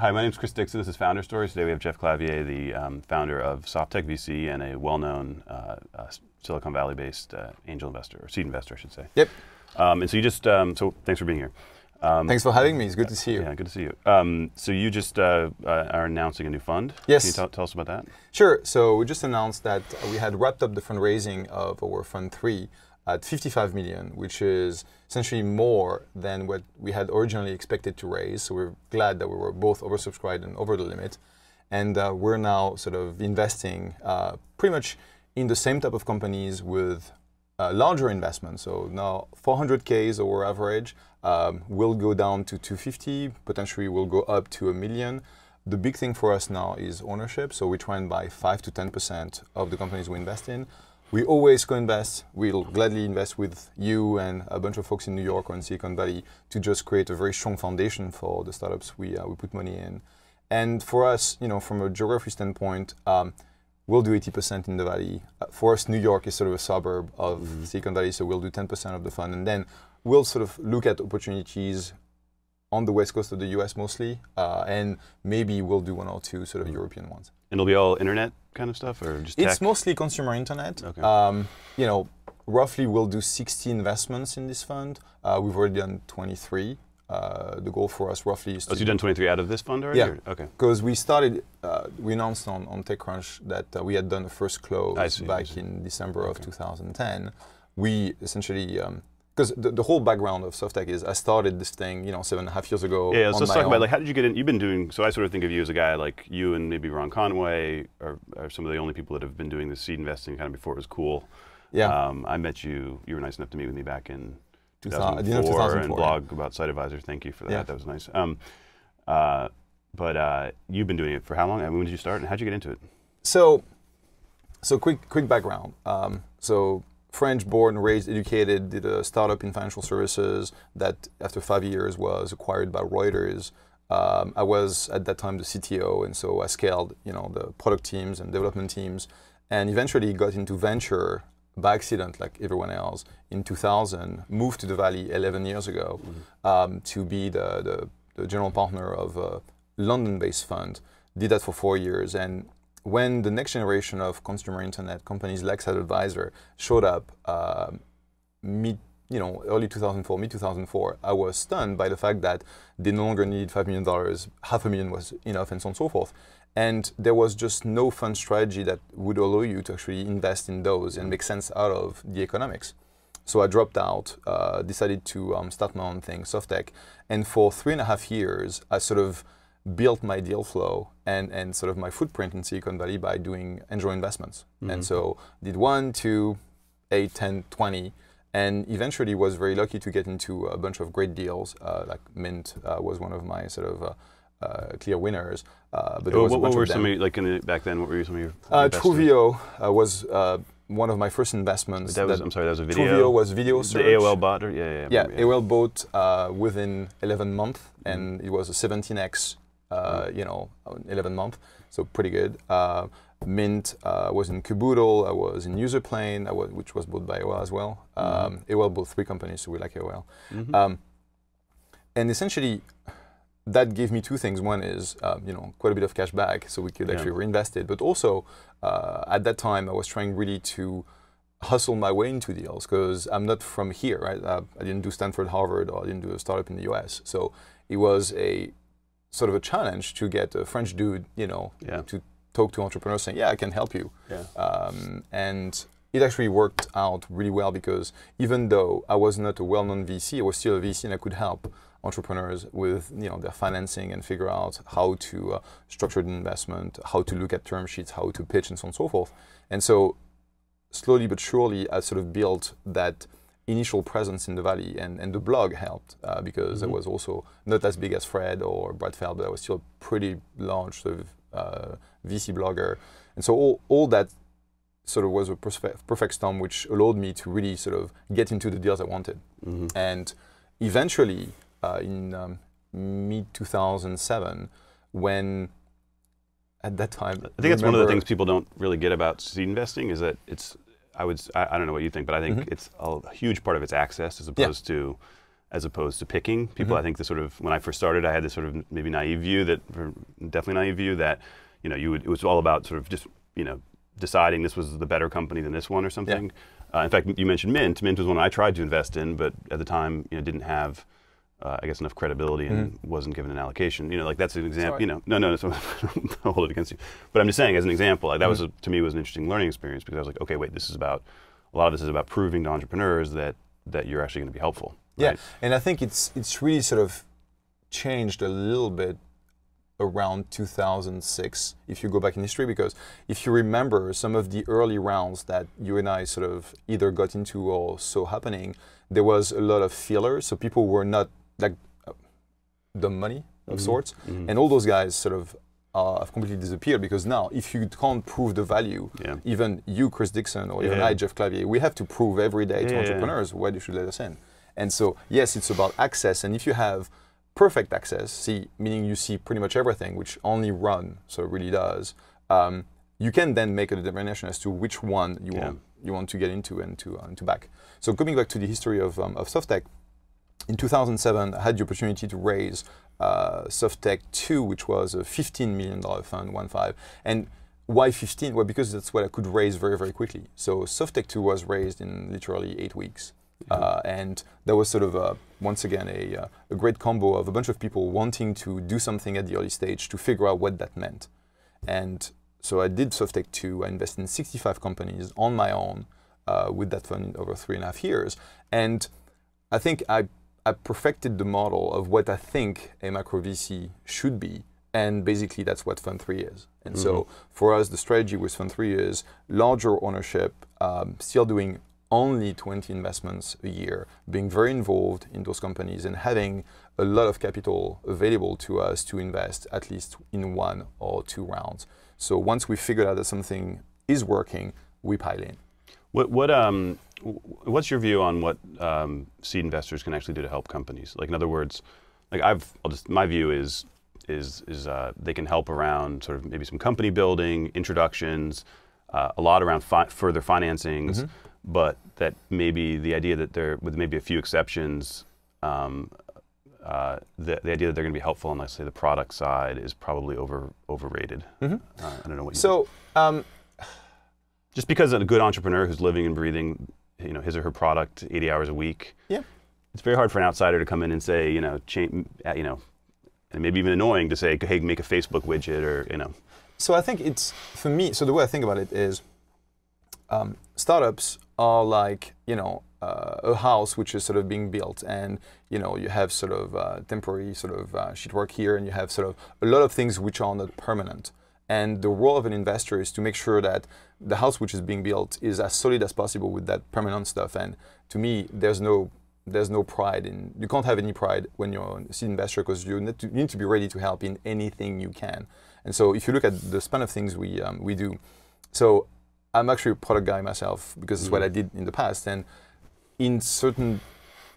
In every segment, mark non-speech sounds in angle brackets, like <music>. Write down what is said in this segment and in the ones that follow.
Hi, my name is Chris Dixon. This is Founder Stories. Today we have Jeff Clavier, the um, founder of SoftTech VC and a well-known uh, uh, Silicon Valley-based uh, angel investor, or seed investor, I should say. Yep. Um, and so you just, um, so thanks for being here. Um, thanks for having me. It's good to see you. Yeah, good to see you. Um, so you just uh, uh, are announcing a new fund. Yes. Can you tell, tell, us about that? Sure. So we just announced that we had wrapped up the fundraising of our Fund 3 at 55 million, which is essentially more than what we had originally expected to raise. So we're glad that we were both oversubscribed and over the limit. And uh, we're now sort of investing uh, pretty much in the same type of companies with uh, larger investments. So now 400K is our average. Um, will go down to 250, potentially will go up to a million. The big thing for us now is ownership. So we try and buy 5 to 10% of the companies we invest in. We always co-invest. We'll gladly invest with you and a bunch of folks in New York or in Silicon Valley to just create a very strong foundation for the startups we, uh, we put money in. And for us, you know, from a geography standpoint, um, we'll do 80% in the Valley. Uh, for us, New York is sort of a suburb of mm-hmm. Silicon Valley, so we'll do 10% of the fund. And then we'll sort of look at opportunities on the west coast of the US mostly, uh, and maybe we'll do one or two sort of mm-hmm. European ones. And it'll be all internet kind of stuff, or just It's mostly consumer internet. Okay. Um, you know, roughly we'll do 60 investments in this fund. Uh, we've already done 23. Uh, the goal for us roughly is oh, to. so you've done 23 out of this fund already? Yeah. Or? Okay. Because we started, uh, we announced on, on TechCrunch that uh, we had done the first close see, back in December okay. of 2010. We essentially um, because the, the, whole background of SoftTech is I started this thing, you know, seven and a half years ago. Yeah, so let's talk own. about like how did you get in? You've been doing so. I sort of think of you as a guy like you and maybe Ron Conway are, are some of the only people that have been doing this seed investing kind of before it was cool. Yeah, um, I met you. You were nice enough to meet with me back in 2004, 2004 and blog yeah. about SiteAdvisor. Thank you for that. Yeah. That was nice. Um, uh, but uh, you've been doing it for how long? I mean, when did you start, and how did you get into it? So, so quick quick background. Um, so French born, raised, educated, did a startup in financial services that after five years was acquired by Reuters. Um, I was at that time the CTO, and so I scaled, you know, the product teams and development teams, and eventually got into venture by accident, like everyone else, in 2000. Moved to the Valley 11 years ago mm-hmm. um, to be the, the, the, general partner of a London-based fund. Did that for four years, and when the next generation of consumer internet companies like Advisor showed up uh, mid, you know, early 2004, mid 2004, I was stunned by the fact that they no longer needed $5 million, half a million was enough, and so on and so forth. And there was just no fund strategy that would allow you to actually invest in those and make sense out of the economics. So I dropped out, uh, decided to um, start my own thing, SoftTech. And for three and a half years, I sort of built my deal flow and, and sort of my footprint in Silicon Valley by doing angel investments. Mm-hmm. And so did one, two, eight, 10, 20, and eventually was very lucky to get into a bunch of great deals. Uh, like Mint uh, was one of my sort of uh, uh clear winners. Uh, but what, what were some of, like the, back then? What were some of your? Uh, Truveo was one of my first investments. That was, that I'm sorry, that was a video. Truveo was video search. The AOL bot, or, yeah, yeah. Yeah, yeah. AOL bought within 11 months, and mm-hmm. it was a 17x uh, you know, 11 months, so pretty good. Uh, Mint uh, was in Kaboodle, I was in Userplane, I was, which was bought by AOL as well. Mm-hmm. Um, mm-hmm. AOL bought three companies, so we like AOL. Mm-hmm. Um, and essentially, that gave me two things. One is, um, you know, quite a bit of cash back, so we could yeah. actually reinvest it. But also, uh, at that time, I was trying really to hustle my way into deals because I'm not from here, right? Uh, I didn't do Stanford, Harvard, or I didn't do a startup in the U.S. So it was a sort of a challenge to get a French dude, you know, yeah. to talk to entrepreneurs saying, yeah, I can help you. Yeah. Um, and it actually worked out really well because even though I was not a well-known VC, I was still a VC and I could help entrepreneurs with you know their financing and figure out how to uh, structure the investment, how to look at term sheets, how to pitch, and so on and so forth. And so slowly but surely, I sort of built that initial presence in the valley, and, and the blog helped uh, because mm-hmm. I was also not as big as Fred or Brad Feld, but I was still a pretty large sort of uh, VC blogger, and so all, all that sort of was a perfect storm, which allowed me to really sort of get into the deals I wanted, mm-hmm. and eventually uh, in um, mid 2007, when at that time, I think that's one of the things people don't really get about seed investing is that it's I would I, I, don't know what you think, but I think mm-hmm. it's a huge part of its access as opposed yeah. to as opposed to picking people. Mm-hmm. I think the sort of when I first started, I had this sort of maybe naive view that, definitely naive view that, you know, you would, it was all about sort of just you know deciding this was the better company than this one or something. Yeah. Uh, in fact, you mentioned Mint. Mint was one I tried to invest in, but at the time, you know, didn't have. Uh, I guess enough credibility and mm-hmm. wasn't given an allocation. You know, like that's an example. You know, no, no, <laughs> so I'll hold it against you. But I'm just saying, as an example, like that mm-hmm. was a, to me was an interesting learning experience because I was like, okay, wait, this is about a lot of this is about proving to entrepreneurs that that you're actually going to be helpful. Right? Yeah, and I think it's it's really sort of changed a little bit around 2006 if you go back in history because if you remember some of the early rounds that you and I sort of either got into or saw happening there was a lot of fillers so people were not like uh, the money of mm-hmm. sorts mm-hmm. and all those guys sort of uh, have completely disappeared because now if you can't prove the value yeah. even you Chris Dixon or yeah. even I Jeff Clavier we have to prove every day to yeah, entrepreneurs why they should let us in and so, yes, it's about access. And if you have perfect access, see, meaning you see pretty much everything, which only Run so really does, um, you can then make a determination as to which one you want you want to get into and to uh, and to back. So coming back to the history of um, of SoftTech, in 2007, I had the opportunity to raise uh, SoftTech 2, which was a $15 million fund, one five, and why 15? Well, because that's what I could raise very, very quickly. So SoftTech 2 was raised in literally eight weeks. Uh, and that was sort of a, once again a, uh, a, great combo of a bunch of people wanting to do something at the early stage to figure out what that meant. And so I did SoftTech 2. I invested in 65 companies on my own uh, with that fund over three and a half years. And I think I, I perfected the model of what I think a micro VC should be. And basically, that's what Fund 3 is. And mm-hmm. so for us, the strategy with Fund 3 is larger ownership, um, still doing only 20 investments a year, being very involved in those companies and having a lot of capital available to us to invest at least in one or two rounds. So once we figured out that something is working, we pile in. What, what um, what's your view on what um, seed investors can actually do to help companies? Like in other words, like I've, I'll just my view is is is uh, they can help around sort of maybe some company building, introductions, uh, a lot around fi- further financings. Mm-hmm but that maybe the idea that there, with maybe a few exceptions, um, uh, the, the, idea that they're going to be helpful on, let's say, the product side is probably over overrated. Mm-hmm. Uh, I don't know what you. So, um, just because a good entrepreneur who's living and breathing, you know, his or her product 80 hours a week. Yeah. It's very hard for an outsider to come in and say, you know, change, uh, you know, and maybe even annoying to say, hey, make a Facebook widget or you know. So I think it's for me. So the way I think about it is, um, startups are like you know uh, a house which is sort of being built and you know you have sort of uh, temporary sort of uh, sheet work here and you have sort of a lot of things which are not permanent and the role of an investor is to make sure that the house which is being built is as solid as possible with that permanent stuff and to me there's no there's no pride in you can't have any pride when you're a seed investor because you, you, need to be ready to help in anything you can and so if you look at the span of things we um, we do so I'm actually a product guy myself because it's mm-hmm. what I did in the past. And in certain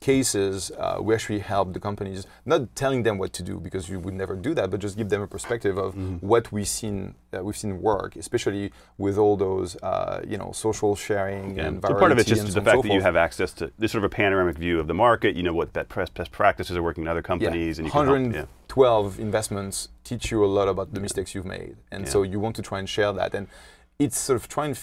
cases, uh, we actually help the companies, not telling them what to do because you would never do that, but just give them a perspective of mm-hmm. what we've seen uh, we've seen work, especially with all those uh, you know social sharing yeah. and so part of it's just the fact so that you have access to this sort of a panoramic view of the market. You know what best practices are working in other companies, yeah. and you 112 help, yeah. investments teach you a lot about the mistakes you've made, and so you want to try and share that and it's sort of trying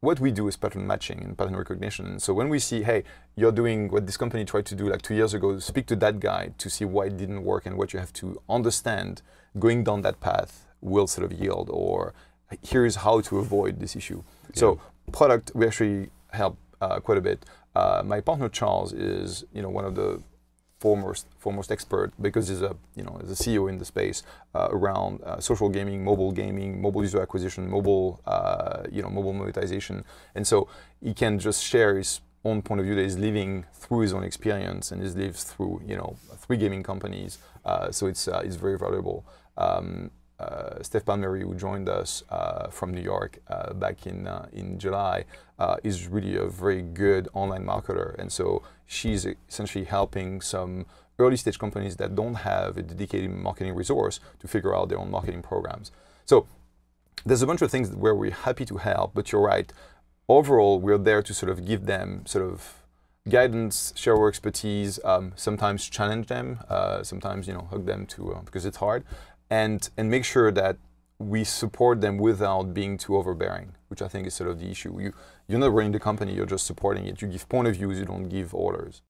what we do is pattern matching and pattern recognition. So when we see, hey, you're doing what this company tried to do like two years ago, speak to that guy to see why it didn't work and what you have to understand going down that path will sort of yield or here's how to avoid this issue. Yeah. So product, we actually help uh, quite a bit. Uh, my partner Charles is, you know, one of the foremost foremost expert because he's a you know a CEO in the space uh, around uh, social gaming, mobile gaming, mobile user acquisition, mobile uh, you know mobile monetization, and so he can just share his own point of view that he's living through his own experience and he's lived through you know three gaming companies, uh, so it's uh, it's very valuable. Um, uh, Steph Palmeri, who joined us uh, from New York uh, back in uh, in July, uh, is really a very good online marketer, and so she's essentially helping some early stage companies that don't have a dedicated marketing resource to figure out their own marketing programs. So there's a bunch of things where we're happy to help, but you're right. Overall, we're there to sort of give them sort of guidance, share our expertise, um, sometimes challenge them, uh, sometimes you know hug them to uh, because it's hard, and and make sure that we support them without being too overbearing, which I think is sort of the issue. You you're not running the company, you're just supporting it. You give point of views, you don't give orders.